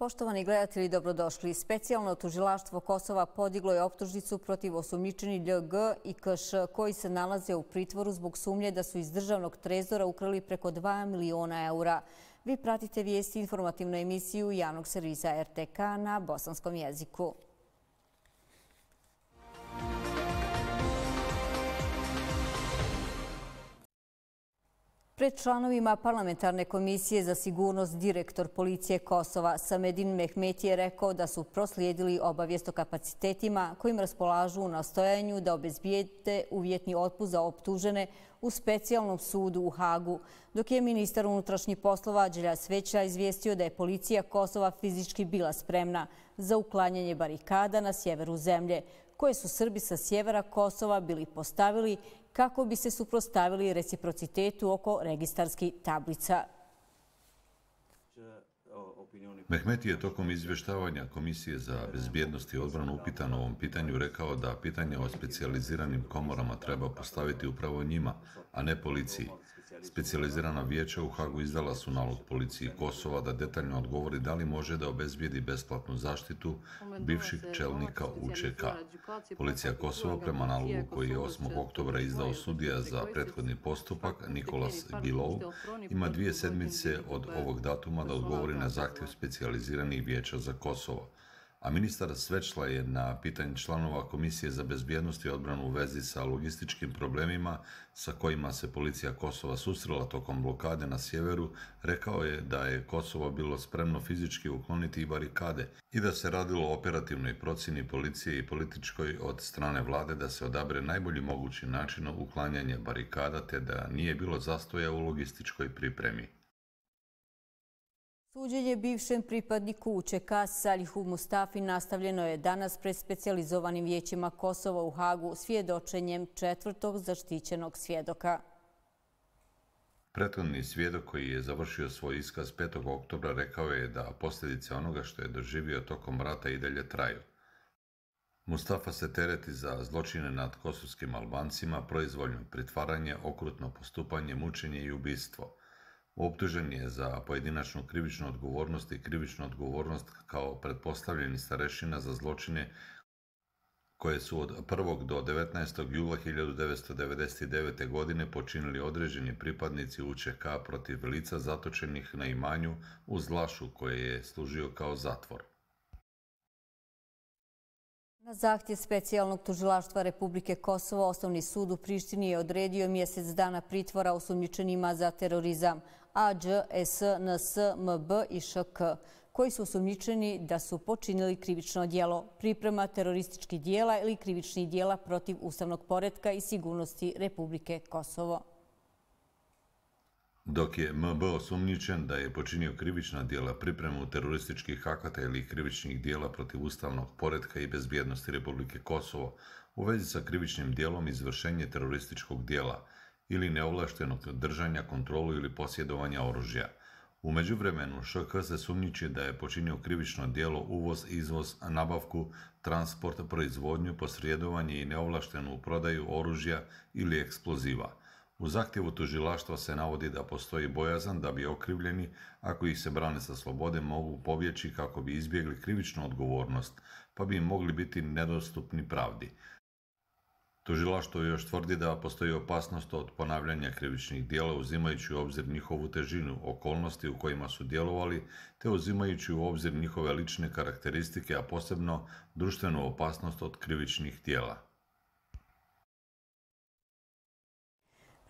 Poštovani gledatelji, dobrodošli. Specijalno tužilaštvo Kosova podiglo je optužnicu protiv osumničeni LG i KŠ koji se nalaze u pritvoru zbog sumnje da su iz državnog trezora ukrali preko 2 miliona eura. Vi pratite vijesti informativnu emisiju javnog servisa RTK na bosanskom jeziku. Pred članovima Parlamentarne komisije za sigurnost direktor policije Kosova Samedin Mehmeti je rekao da su proslijedili obavijest o kapacitetima kojim raspolažu u nastojanju da obezbijete uvjetni otpust za optužene u specijalnom sudu u Hagu, dok je ministar unutrašnjih poslova Đelja Sveća izvijestio da je policija Kosova fizički bila spremna za uklanjanje barikada na sjeveru zemlje, koje su Srbi sa sjevera Kosova bili postavili kako bi se suprostavili reciprocitetu oko registarskih tablica. Mehmeti je tokom izvještavanja Komisije za bezbjednost i odbranu upitan ovom pitanju rekao da pitanje o specializiranim komorama treba postaviti upravo njima, a ne policiji. Specijalizirana vijeća u Hagu izdala su nalog policiji Kosova da detaljno odgovori da li može da obezbijedi besplatnu zaštitu bivših čelnika UČK. Policija Kosova prema nalogu koji je 8. oktobra izdao sudija za prethodni postupak Nikolas Gilov ima dvije sedmice od ovog datuma da odgovori na zahtjev specijaliziranih vijeća za Kosovo a ministar Svečla je na pitanje članova Komisije za bezbjednost i odbranu u vezi sa logističkim problemima sa kojima se policija Kosova susrela tokom blokade na sjeveru, rekao je da je Kosovo bilo spremno fizički ukloniti i barikade i da se radilo o operativnoj procjeni policije i političkoj od strane vlade da se odabre najbolji mogući način uklanjanja barikada te da nije bilo zastoja u logističkoj pripremi. Suđenje bivšem pripadniku UČK Salihu Mustafi nastavljeno je danas pred specializovanim vijećima Kosova u Hagu svjedočenjem četvrtog zaštićenog svjedoka. Prethodni svjedok koji je završio svoj iskaz 5. oktobra rekao je da posljedice onoga što je doživio tokom rata i dalje traju. Mustafa se tereti za zločine nad kosovskim albancima, proizvoljno pritvaranje, okrutno postupanje, mučenje i ubistvo – Optužen je za pojedinačnu krivičnu odgovornost i krivičnu odgovornost kao pretpostavljeni starešina za zločine koje su od 1. do 19. jula 1999. godine počinili određeni pripadnici UČK protiv lica zatočenih na imanju u Zlašu koje je služio kao zatvor. Na zahtje specijalnog tužilaštva Republike Kosovo, Osnovni sud u Prištini je odredio mjesec dana pritvora osumnjičenima za terorizam Ađ, S, NS, MB i ŠK, koji su osumnjičeni da su počinili krivično dijelo, priprema terorističkih dijela ili krivičnih dijela protiv ustavnog poredka i sigurnosti Republike Kosovo dok je MB osumnjičen da je počinio krivična dijela pripremu terorističkih akata ili krivičnih dijela protiv ustavnog poredka i bezbjednosti Republike Kosovo u vezi sa krivičnim dijelom izvršenje terorističkog dijela ili neovlaštenog držanja, kontrolu ili posjedovanja oružja. U međuvremenu ŠK se sumnjiči da je počinio krivično dijelo uvoz, izvoz, nabavku, transport, proizvodnju, posrijedovanje i neovlaštenu prodaju oružja ili eksploziva – U zahtjevu tužilaštva se navodi da postoji bojazan da bi okrivljeni, ako ih se brane sa slobode, mogu pobjeći kako bi izbjegli krivičnu odgovornost, pa bi im mogli biti nedostupni pravdi. Tužilaštvo još tvrdi da postoji opasnost od ponavljanja krivičnih dijela uzimajući u obzir njihovu težinu, okolnosti u kojima su djelovali, te uzimajući u obzir njihove lične karakteristike, a posebno društvenu opasnost od krivičnih dijela.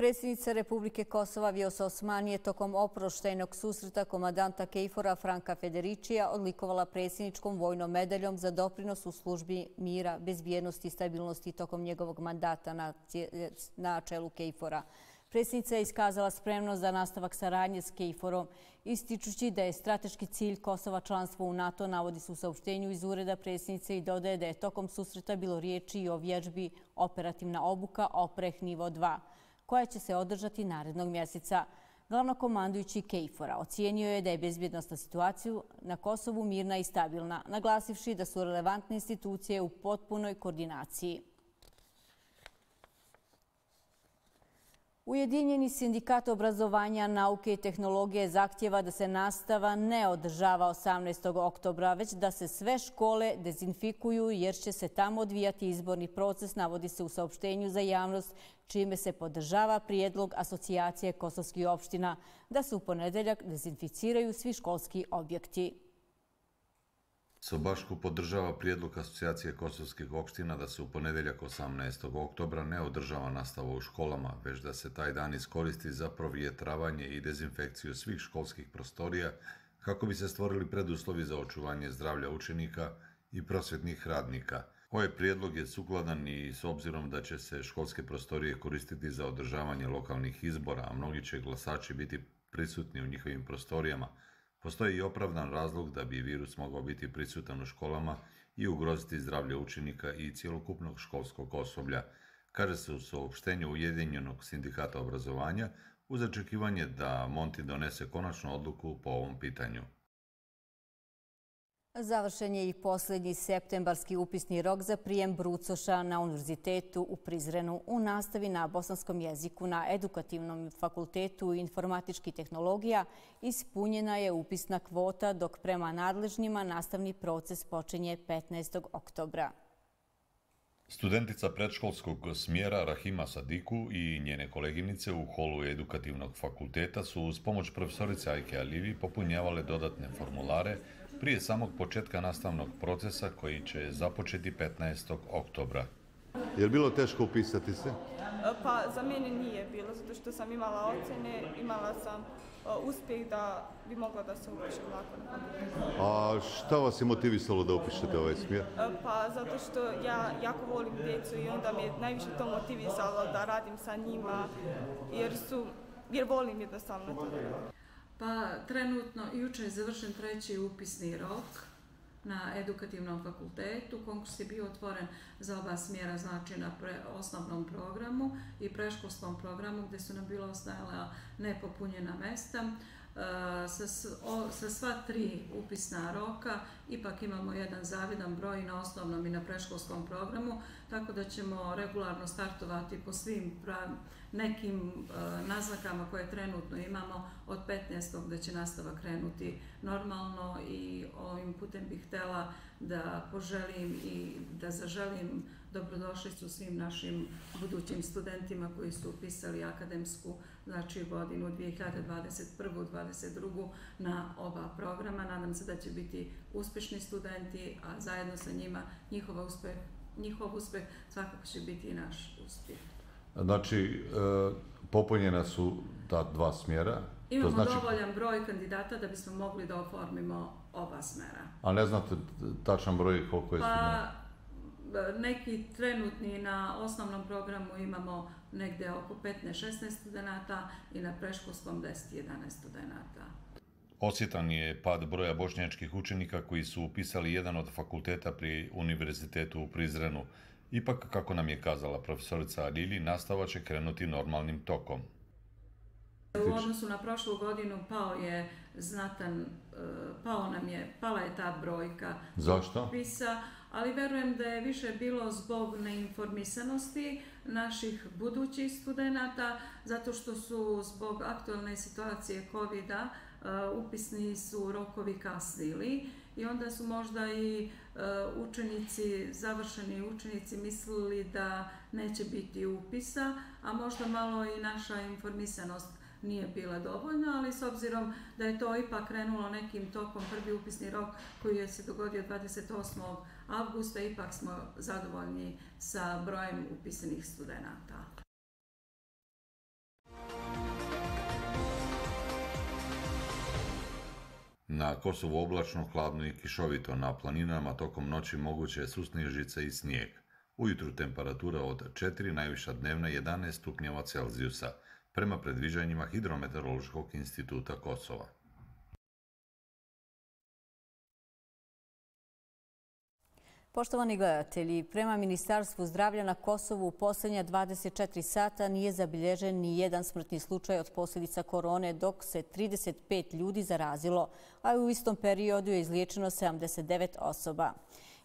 Predsjednica Republike Kosova Vjosa Osmanije tokom oproštajnog susreta komadanta Kejfora Franka Federičija odlikovala predsjedničkom vojnom medaljom za doprinos u službi mira, bezbjednosti i stabilnosti tokom njegovog mandata na čelu Kejfora. Predsjednica je iskazala spremnost za nastavak saradnje s Kejforom, ističući da je strateški cilj Kosova članstvo u NATO, navodi se u saopštenju iz ureda predsjednice i dodaje da je tokom susreta bilo riječi i o vježbi operativna obuka opreh nivo 2 koja će se održati narednog mjeseca. Glavno komandujući Kejfora ocijenio je da je bezbjednostna situacija na Kosovu mirna i stabilna, naglasivši da su relevantne institucije u potpunoj koordinaciji. Ujedinjeni sindikat obrazovanja, nauke i tehnologije zahtjeva da se nastava ne održava 18. oktobra, već da se sve škole dezinfikuju jer će se tamo odvijati izborni proces, navodi se u saopštenju za javnost, čime se podržava prijedlog asocijacije Kosovskih opština da se u ponedeljak dezinficiraju svi školski objekti. Sobašku podržava prijedlog Asocijacije kosovskih opština da se u ponedeljak 18. oktobra ne održava nastava u školama, već da se taj dan iskoristi za provjetravanje i dezinfekciju svih školskih prostorija kako bi se stvorili preduslovi za očuvanje zdravlja učenika i prosvetnih radnika. Ovaj prijedlog je sukladan i s obzirom da će se školske prostorije koristiti za održavanje lokalnih izbora, a mnogi će glasači biti prisutni u njihovim prostorijama, Postoji i opravdan razlog da bi virus mogao biti prisutan u školama i ugroziti zdravlje učenika i cijelokupnog školskog osoblja, kaže se u soopštenju Ujedinjenog sindikata obrazovanja uz očekivanje da Monti donese konačnu odluku po ovom pitanju. Završen je i posljednji septembarski upisni rok za prijem Brucoša na Univerzitetu u Prizrenu u nastavi na bosanskom jeziku na Edukativnom fakultetu informatički tehnologija ispunjena je upisna kvota dok prema nadležnjima nastavni proces počinje 15. oktobra. Studentica predškolskog smjera Rahima Sadiku i njene koleginice u holu Edukativnog fakulteta su uz pomoć profesorice Ajke Alivi popunjavale dodatne formulare prije samog početka nastavnog procesa koji će započeti 15. oktobra. Je li bilo teško upisati se? Pa za mene nije bilo, zato što sam imala ocene, imala sam uspjeh da bi mogla da se upišem lako. A šta vas je motivisalo da upišete ovaj smjer? Pa zato što ja jako volim djecu i onda mi je najviše to motivisalo da radim sa njima, jer, su, jer volim jednostavno to. Pa trenutno, juče je završen treći upisni rok na edukativnom fakultetu. Konkurs je bio otvoren za oba smjera, znači na pre, osnovnom programu i preškolskom programu gdje su nam bila ostajala nepopunjena mesta. E, sa, sa sva tri upisna roka ipak imamo jedan zavidan broj na osnovnom i na preškolskom programu, tako da ćemo regularno startovati po svim prav, nekim uh, naznakama koje trenutno imamo od 15. da će nastava krenuti normalno i ovim putem bih htela da poželim i da zaželim dobrodošlicu svim našim budućim studentima koji su upisali akademsku znači godinu 2021-2022 na oba programa. Nadam se da će biti uspješni studenti, a zajedno sa njima njihova uspeh, njihov uspeh svakako će biti i naš uspjeh. Znači, e, popunjena su ta dva smjera? Imamo znači... dovoljan broj kandidata da bismo mogli da oformimo oba smjera. A ne znate tačan broj koliko je pa, neki trenutni na osnovnom programu imamo negde oko 15-16 studenta i na preškolskom 10-11 studenta. Osjetan je pad broja bošnjačkih učenika koji su upisali jedan od fakulteta pri Univerzitetu u Prizrenu. Ipak, kako nam je kazala profesorica Lili, nastava će krenuti normalnim tokom. U odnosu na prošlu godinu pao je znatan, e, pao nam je, pala je ta brojka. Zašto? Upisa, ali verujem da je više bilo zbog neinformisanosti naših budućih studenta, zato što su zbog aktualne situacije covid e, Eh, upisni su rokovi kasnili i onda su možda i eh, učenici, završeni učenici mislili da neće biti upisa, a možda malo i naša informisanost nije bila dovoljna, ali s obzirom da je to ipak krenulo nekim tokom prvi upisni rok koji je se dogodio 28. avgusta, ipak smo zadovoljni sa brojem upisanih studenta. Na Kosovu oblačno, hladno i kišovito, na planinama tokom noći moguće je susnižica i snijeg. Ujutru temperatura od 4, najviša dnevna 11 stupnjeva Celzijusa prema predviđanjima Hidrometeorološkog instituta Kosova. Poštovani gledatelji, prema Ministarstvu zdravlja na Kosovu u posljednja 24 sata nije zabilježen ni jedan smrtni slučaj od posljedica korone, dok se 35 ljudi zarazilo, a u istom periodu je izliječeno 79 osoba.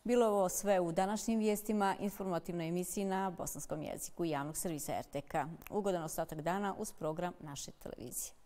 Bilo ovo sve u današnjim vijestima, informativnoj emisiji na bosanskom jeziku i javnog servisa RTK. Ugodan ostatak dana uz program naše televizije.